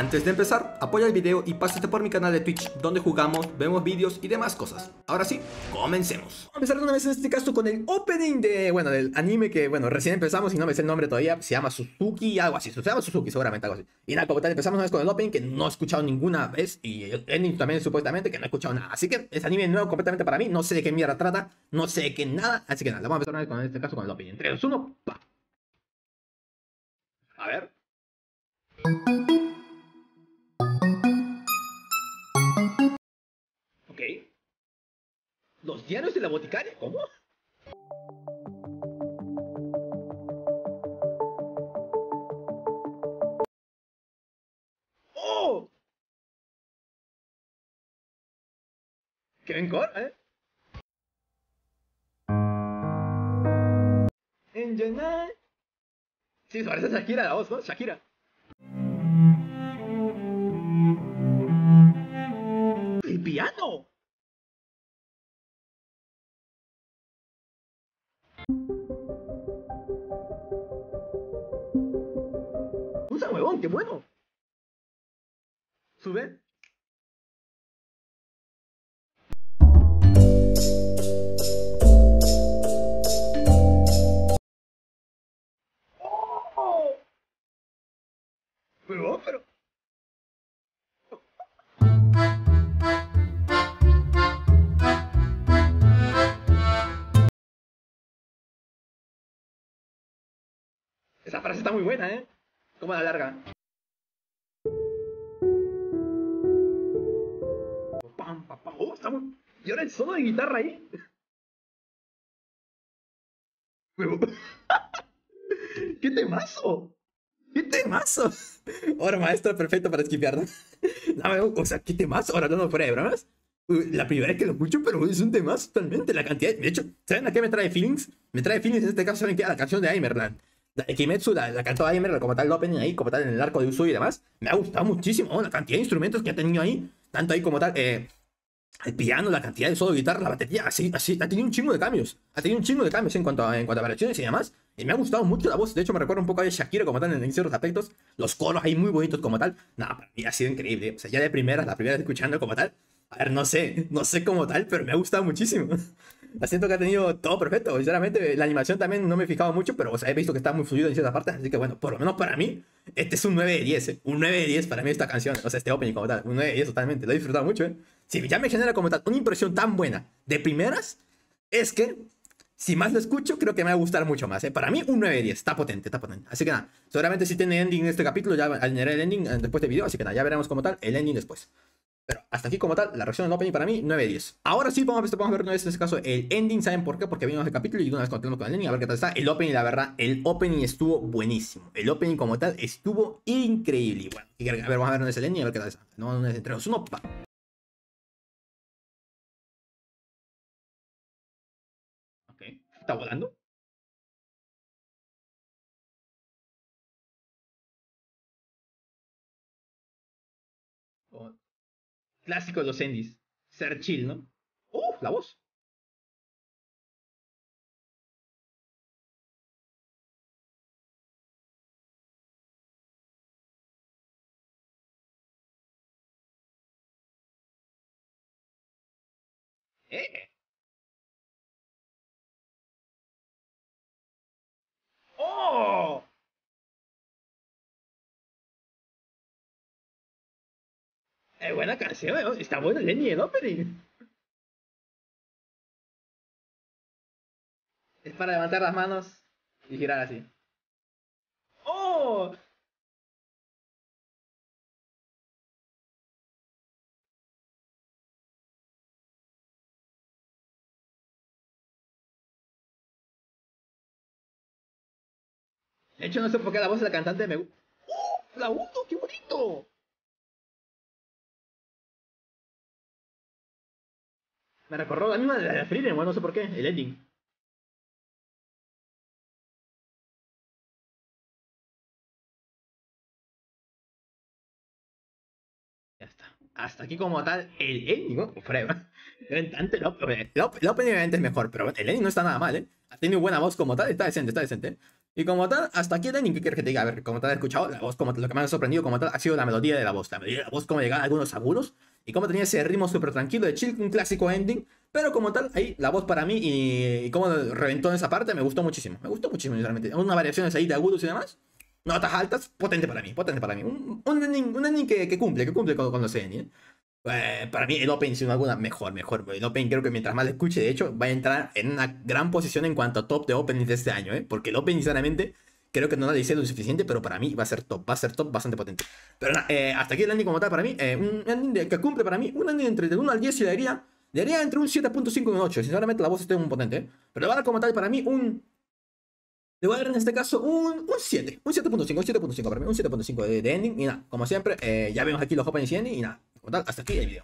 Antes de empezar, apoya el video y pásate por mi canal de Twitch, donde jugamos, vemos vídeos y demás cosas. Ahora sí, comencemos. Vamos a empezar una vez en este caso con el opening de, bueno, del anime que, bueno, recién empezamos y no me sé el nombre todavía, se llama Suzuki, algo así, se llama Suzuki seguramente, algo así. Y nada, como tal, empezamos una vez con el opening que no he escuchado ninguna vez y el ending también supuestamente que no he escuchado nada. Así que es anime nuevo completamente para mí, no sé de qué mierda trata, no sé de qué nada, así que nada, vamos a empezar una vez con este caso con el opening. 3, 2, 1, pa. A ver. ¿Los diarios de la boticaria? ¿Cómo? ¡Oh! Kevin Core, ¿eh? En Yanai. Sí, parece Shakira la voz, ¿no? Shakira. ¡El piano! ¡Usa huevón, qué bueno! ¿Sube? ¡Oh! Pero, pero... Esa frase está muy buena, ¿eh? ¿Cómo la larga? Oh, está muy... ¿Y ahora el solo de guitarra ahí? ¡Qué temazo! ¡Qué temazo! Ahora, maestro, perfecto para esquipear, ¿no? No, o sea, ¿qué temazo? Ahora, no, fuera de bromas. La primera vez que lo escucho, pero es un temazo totalmente. La cantidad. De hecho, ¿saben a qué me trae feelings? Me trae feelings en este caso, ¿saben qué? A la canción de Aimerland. Kimetsu, la, la cantó Aimerland como tal el opening ahí, como tal en el arco de Usui y demás. Me ha gustado muchísimo. la cantidad de instrumentos que ha tenido ahí. Tanto ahí como tal. Eh, el piano, la cantidad de solo guitarra, la batería, así, así, ha tenido un chingo de cambios. Ha tenido un chingo de cambios en cuanto a, en cuanto a variaciones y demás. Y me ha gustado mucho la voz. De hecho, me recuerda un poco a Shakira como tal en ciertos aspectos. Los coros ahí muy bonitos como tal. Nada, para mí ha sido increíble. O sea, ya de primeras, la primera escuchando como tal. A ver, no sé, no sé como tal, pero me ha gustado muchísimo. La siento que ha tenido todo perfecto. Sinceramente, la animación también no me he fijado mucho, pero o sea, he visto que está muy fluido en ciertas partes. Así que bueno, por lo menos para mí, este es un 9 de 10. ¿eh? Un 9 de 10 para mí esta canción. O sea, este opening como tal. Un 9 de 10 totalmente. Lo he disfrutado mucho, ¿eh? Si ya me genera como tal una impresión tan buena de primeras, es que si más lo escucho, creo que me va a gustar mucho más. ¿eh? Para mí, un 9 de 10. Está potente, está potente. Así que nada, seguramente si tiene ending en este capítulo, ya añadiré el ending después del video. Así que nada, ya veremos como tal el ending después. Pero hasta aquí como tal, la reacción del opening para mí, 9 de 10. Ahora sí, vamos a, ver, vamos a ver una vez en este caso el ending. ¿Saben por qué? Porque vimos el capítulo y una vez continuamos con el ending, a ver qué tal está. El opening, la verdad, el opening estuvo buenísimo. El opening como tal estuvo increíble. Bueno, a ver, vamos a ver dónde es el ending, a ver qué tal está. No, no es entre los uno. Ok, ¿está volando? Clásico de los Endis. Ser chill, ¿no? ¡Uh! La voz. ¡Eh! ¡Oh! Es buena canción, ¿eh? está buena el ending el opening. Es para levantar las manos y girar así. ¡Oh! De hecho, no sé por qué la voz de la cantante me... ¡Oh! ¡La uno! ¡Qué bonito! Me recordó la misma de la Frieden, bueno, no sé por qué, el ending. Ya está. Hasta aquí como tal, el ending, ¿no? Prueba. El, el opening obviamente es mejor, pero el ending no está nada mal, ¿eh? Ha tenido buena voz como tal, está decente, está decente. Y como tal, hasta aquí el ending, ¿qué quieres que te diga? A ver, como tal, he escuchado la voz, como tal, lo que me ha sorprendido como tal ha sido la melodía de la voz. La melodía de la voz, como llegaban algunos agudos y cómo tenía ese ritmo súper tranquilo de chill, un clásico ending. Pero como tal, ahí la voz para mí y, y cómo reventó en esa parte me gustó muchísimo. Me gustó muchísimo, sinceramente. Unas variaciones ahí de agudos y demás. Notas altas, potente para mí, potente para mí. Un, un ending, un ending que, que, cumple, que cumple con, con los endings. Eh, para mí el Open, sin alguna, mejor, mejor. El Open creo que mientras más le escuche, de hecho, va a entrar en una gran posición en cuanto a top de Openings de este año, ¿eh? Porque el Open, sinceramente, creo que no dice lo suficiente, pero para mí va a ser top, va a ser top bastante potente. Pero nada, eh, hasta aquí el ending como tal para mí, eh, un ending que cumple para mí, un ending entre el 1 al 10 y le daría, le daría entre un 7.5 y un 8. Sinceramente la voz está muy potente, ¿eh? pero le va a dar como tal para mí un... Le voy a dar en este caso un, un 7, un 7.5, un 7.5 para mí, un 7.5 de, de, ending. Y nada, como siempre, eh, ya vemos aquí los openings y ending. Y nada, como tal, hasta aquí el video.